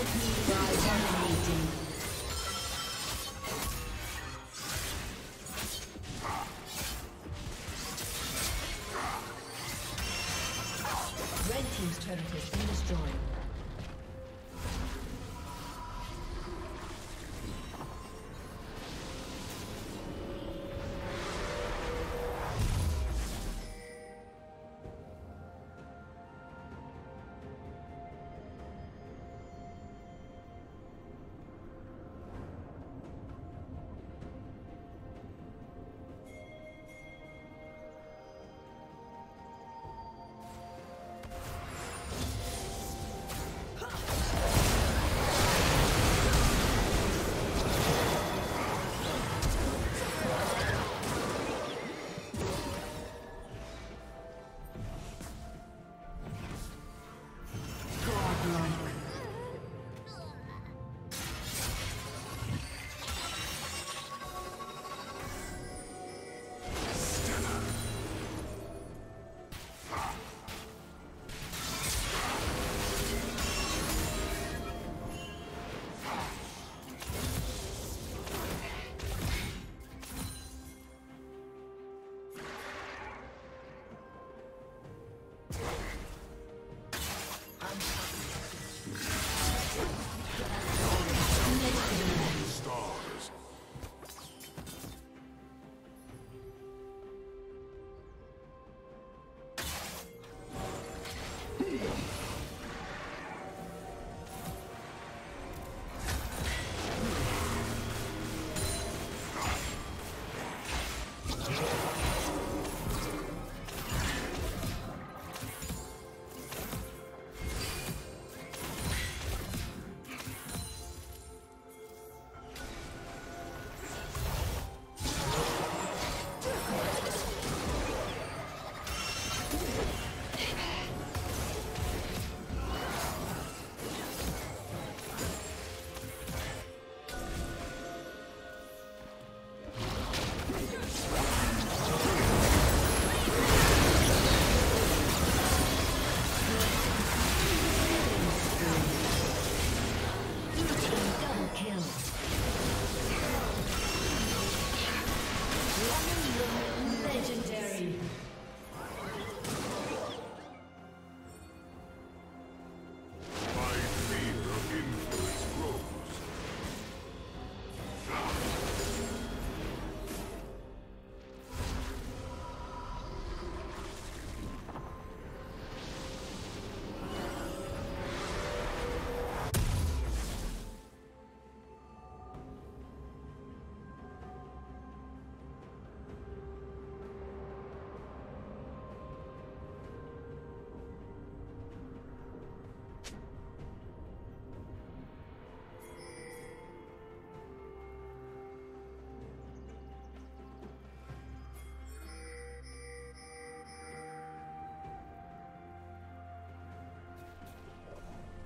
will be dominating.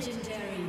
Legendary.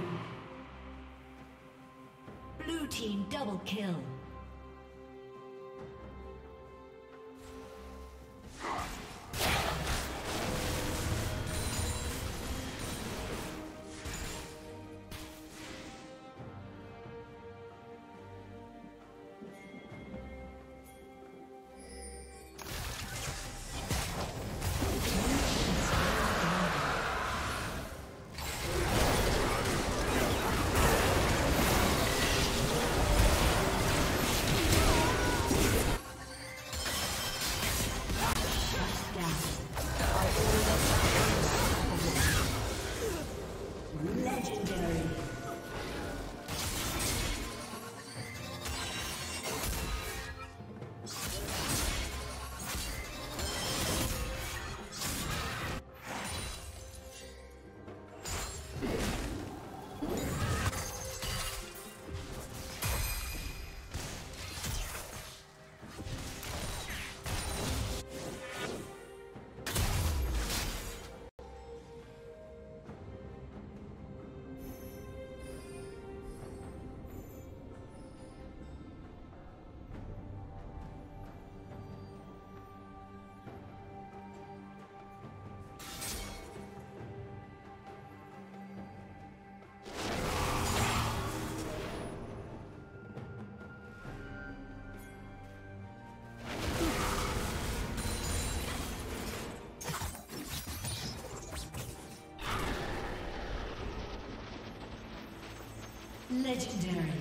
Legendary.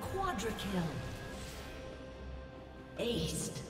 Quadra kill. Aced.